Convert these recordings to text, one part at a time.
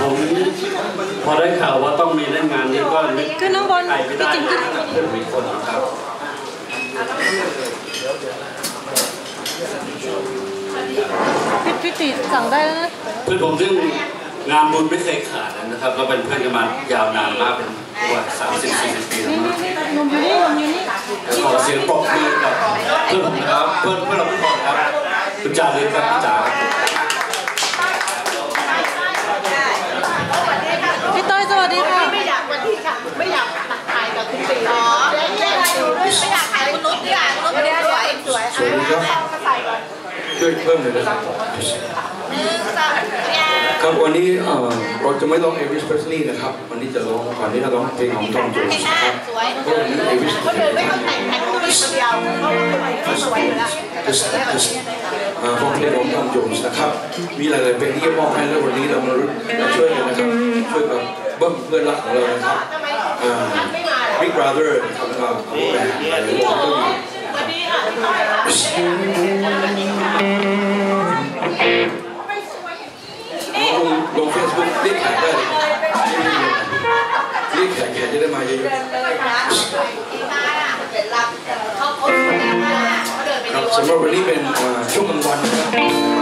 ผมพอได้ข่าวว่าต้องมีเล่นงานนี้ก็นึกขึ้นน้องบอลใครไม่ได้พี่จิ๋มขึ้นเพื่อนมีคนนะครับพี่พี่ติสั่งได้แล้วนะเพื่อนผมซึ่งงานบุญไม่เคยขาดนะครับแล้วเป็นเพื่อนกันมายาวนานมากเป็นว่าสามสิบสี่สิบปีแล้วนี่มั้งนี่นี่นมอยู่นี่นมอยู่นี่ขอเสียงปรบมือกับเพื่อนผมนะครับเพื่อนเพื่อนเราทุกคนครับคุณจ่าเลยครับคุณจ่าครับ พี่ต้อยสวัสดีค่ะ ไม่อยากวันที่ค่ะ ไม่อยากตัดถ่ายกับคุณตีอ๋อเล่นเล่นดูไม่อยากถ่ายคุณนุ๊กดีกว่าคุณนุ๊กคนนี้สวย สวยสวัสดีครับใส่ก่อนช่วยเพิ่มเลยนะครับหนึ่งสองยาครับวันนี้เอ่อเราจะไม่ร้องเอวิสเพรสลีย์นะครับ วันนี้จะร้องวันนี้เราร้องเพลงของจอห์นโจนให้ส์หน้านะครับสวยเพราะวันนี้เอวิสคนอื่นไม่ต้องแต่งแต่งตัวคนเดียวเพราะว่าคนอื่นก็สวยอยู่แล้ว just just เอ่อเพราะเพลงของจอห์นโจนส์นะครับ มีหลายๆเพลงที่จะมอบให้แล้ววันนี้เรามามาช่วยกันนะครับช่วยกับเบิ้มเพื่อนรักของเรานะครับทำไมเอ่อไม่มาล่ะ Big Brother นะครับก็เอาแบรนด์หลายๆวงก็มีวันนี้อะต้อยนี่ ลงเฟซบุ๊กรียกแขกได้เลยรียกแขกแขกจะได้มาเยอะๆเลยนะอีตาอะเดี๋ยวรับเขาเขาสวยมาเขาเดินไปครับสำหรับวันนี้เป็นช่วงกลางวันนะครับ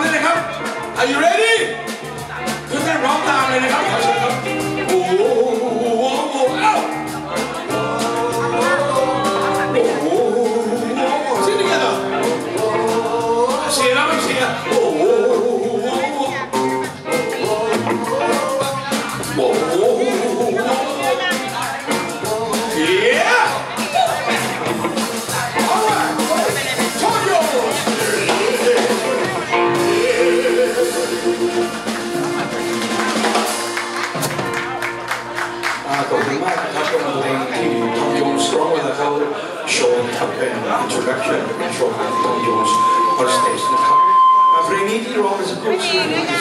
เลยนะครับ Are you ready ทุกท่าน ร้องตามเลยนะครับขอเชิญครับ เขาโชว์นะครับเป็น introduction เป็นโชว์ของท